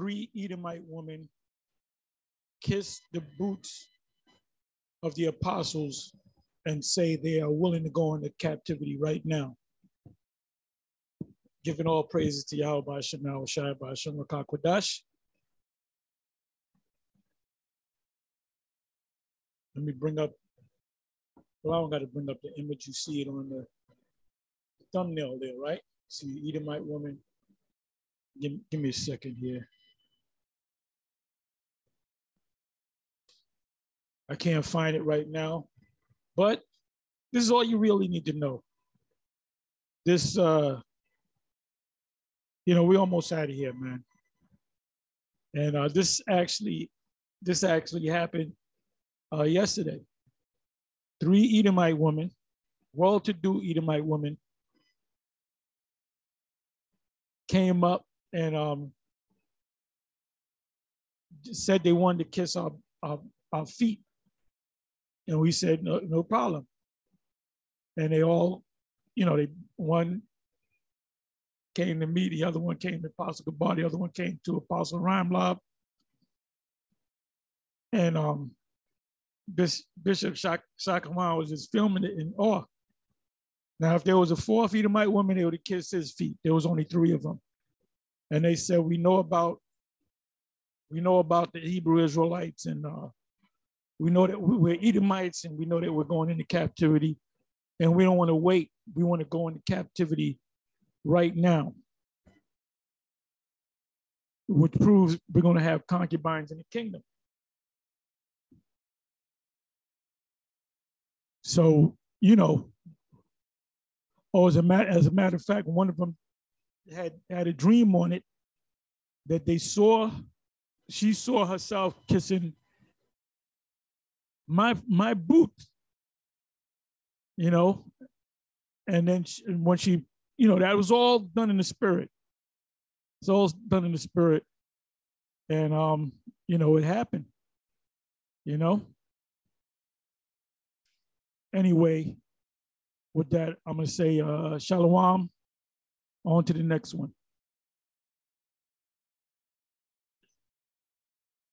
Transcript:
three Edomite women kiss the boots of the apostles and say they are willing to go into captivity right now. Giving all praises to Yahweh Hashem, Shai Hashem, Kwadash. Let me bring up, well, I don't got to bring up the image. You see it on the thumbnail there, right? See Edomite woman. Give, give me a second here. I can't find it right now, but this is all you really need to know. This, uh, you know, we almost out of here, man. And uh, this actually, this actually happened uh, yesterday. Three Edomite women, well-to-do Edomite women, came up and um, said they wanted to kiss our, our, our feet. And we said, no, no problem. And they all, you know, they one came to me, the other one came to Apostle Gabar, the other one came to Apostle Rhymelob. And um, Bishop Shak- was just filming it in awe. Now, if there was a four feet of white woman, they would have kissed his feet. There was only three of them. And they said, we know about, we know about the Hebrew Israelites and uh, we know that we're Edomites and we know that we're going into captivity and we don't want to wait. We want to go into captivity right now, which proves we're going to have concubines in the kingdom. So, you know, oh, as a, matter, as a matter of fact, one of them had, had a dream on it that they saw, she saw herself kissing my, my boot, you know, and then she, when she, you know, that was all done in the spirit. It's all done in the spirit. And, um, you know, it happened, you know, anyway, with that, I'm to say uh, shalom. On to the next one.